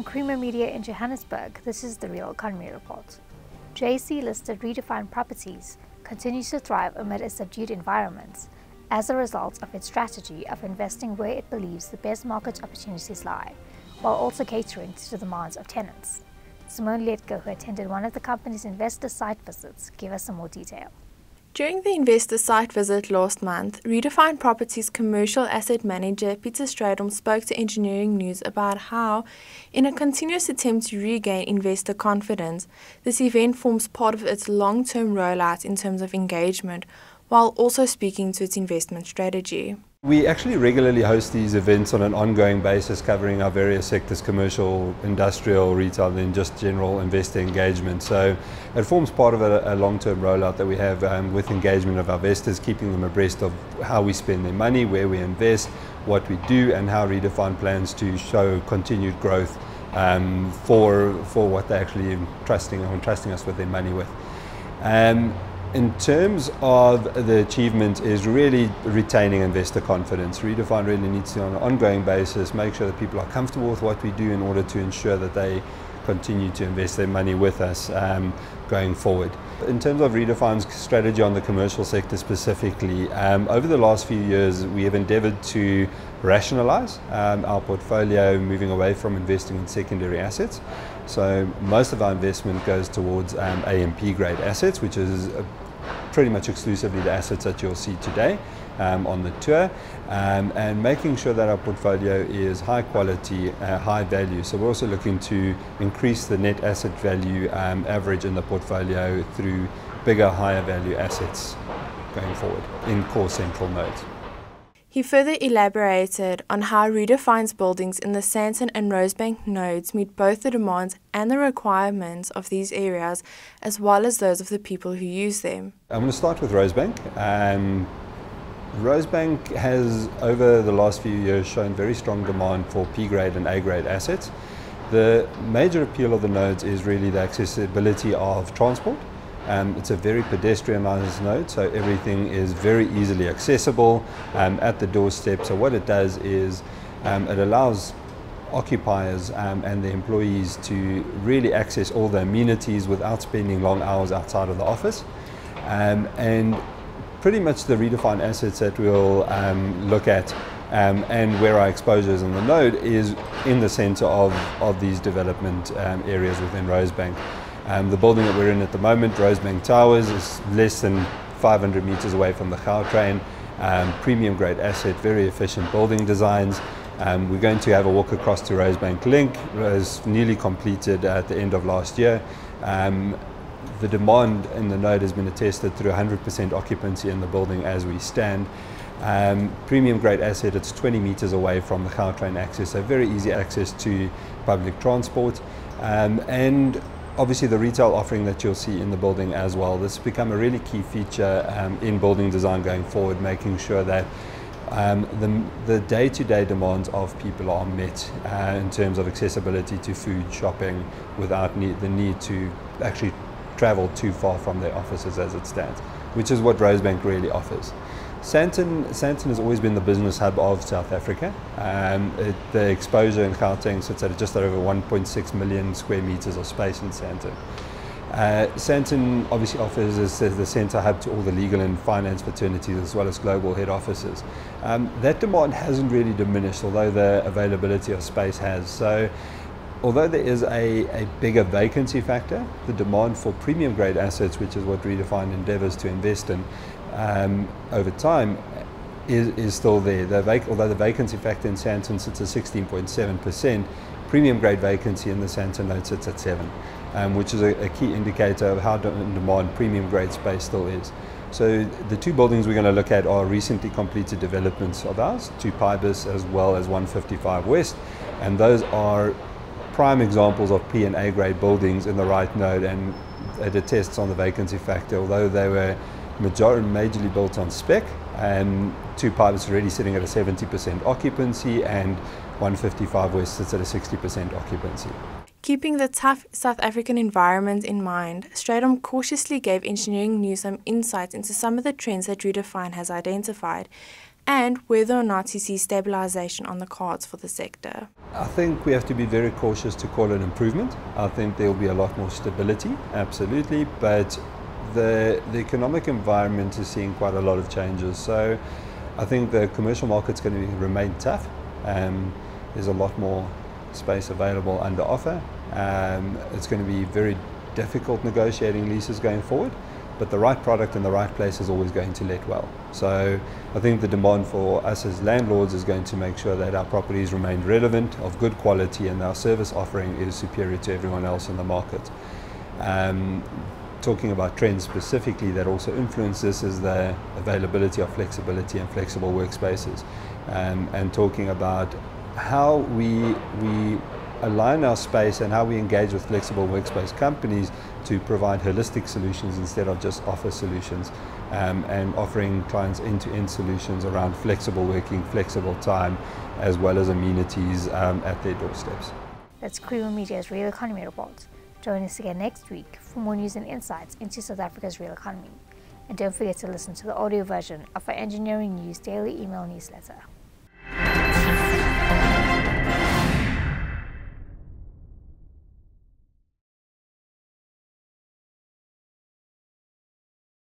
From Creamer Media in Johannesburg, this is the Real Economy Report. JSE listed Redefine Properties continues to thrive amid a subdued environment as a result of its strategy of investing where it believes the best market opportunities lie, while also catering to the demands of tenants. Simone Letko, who attended one of the company's investor site visits, gave us some more detail. During the investor site visit last month, Redefine Properties commercial asset manager Pieter Strydom spoke to Engineering News about how, in a continuous attempt to regain investor confidence, this event forms part of its long term rollout in terms of engagement, while also speaking to its investment strategy. We actually regularly host these events on an ongoing basis covering our various sectors, commercial, industrial, retail, and just general investor engagement. So it forms part of a, a long-term rollout that we have um, with engagement of our investors, keeping them abreast of how we spend their money, where we invest, what we do, and how Redefine plans to show continued growth um, for, for what they're actually trusting, trusting us with their money with. Um, in terms of the achievement is really retaining investor confidence. Redefine really needs to on an ongoing basis make sure that people are comfortable with what we do in order to ensure that they continue to invest their money with us um, going forward. In terms of Redefine's strategy on the commercial sector specifically, um, over the last few years we have endeavored to rationalize um, our portfolio moving away from investing in secondary assets. So most of our investment goes towards um, AMP grade assets, which is pretty much exclusively the assets that you'll see today um, on the tour um, and making sure that our portfolio is high quality, uh, high value. So we're also looking to increase the net asset value um, average in the portfolio through bigger, higher value assets going forward in core central nodes. He further elaborated on how Redefine's buildings in the Sandton and Rosebank nodes meet both the demands and the requirements of these areas, as well as those of the people who use them. I'm going to start with Rosebank. Um, Rosebank has, over the last few years, shown very strong demand for P grade and A grade assets. The major appeal of the nodes is really the accessibility of transport. Um, it's a very pedestrianised node, so everything is very easily accessible um, at the doorstep. So what it does is um, it allows occupiers um, and the employees to really access all the amenities without spending long hours outside of the office. Um, and pretty much the Redefine assets that we'll um, look at um, and where our exposure is in the node is in the center of, of these development um, areas within Rosebank. Um, the building that we're in at the moment, Rosebank Towers, is less than 500 meters away from the Gautrain. Um, premium grade asset, very efficient building designs. Um, we're going to have a walk across to Rosebank Link, it was nearly completed at the end of last year. Um, the demand in the node has been attested through 100% occupancy in the building as we stand. Um, premium grade asset, it's 20 meters away from the Gautrain access, so very easy access to public transport. Um, and obviously the retail offering that you'll see in the building as well. This has become a really key feature um, in building design going forward, making sure that um, the, the day-to-day demands of people are met uh, in terms of accessibility to food, shopping, without need, the need to actually travel too far from their offices as it stands, which is what Rosebank really offers. Sandton, Sandton has always been the business hub of South Africa. Um, it, the exposure in Gauteng sits at just over 1.6 million square meters of space in Sandton. Uh, Sandton obviously offers as the centre hub to all the legal and finance fraternities as well as global head offices. Um, that demand hasn't really diminished, although the availability of space has. So, although there is a, a bigger vacancy factor, the demand for premium grade assets, which is what Redefine endeavours to invest in um, over time, is, is still there. The vac- although the vacancy factor in Sandton sits at 16.7%, premium grade vacancy in the Sandton node sits at 7 um, which is a, a, key indicator of how in demand premium grade space still is. So the two buildings we're going to look at are recently completed developments of ours, 2 Pybus as well as 155 West, and those are prime examples of P and A grade buildings in the right node and it attests on the vacancy factor, although they were majority majorly built on spec and 2 Pybus already sitting at a 70% occupancy and 155 West sits at a 60% occupancy. Keeping the tough South African environment in mind, Strydom cautiously gave Engineering News some insights into some of the trends that Redefine has identified, and whether or not he sees stabilization on the cards for the sector. I think we have to be very cautious to call it improvement. I think there will be a lot more stability, absolutely, but the, the economic environment is seeing quite a lot of changes. So I think the commercial market's going to remain tough. Um, there's a lot more space available under offer. Um, it's going to be very difficult negotiating leases going forward, but the right product in the right place is always going to let well. So I think the demand for us as landlords is going to make sure that our properties remain relevant, of good quality, and our service offering is superior to everyone else in the market. Um, talking about trends specifically that also influence this is the availability of flexibility and flexible workspaces um, and talking about how we we align our space and how we engage with flexible workspace companies to provide holistic solutions instead of just offer solutions um, and offering clients end-to-end solutions around flexible working, flexible time, as well as amenities um, at their doorsteps. That's Creamer Media's Real Economy Report. Join us again next week for more news and insights into South Africa's real economy. And don't forget to listen to the audio version of our Engineering News daily email newsletter.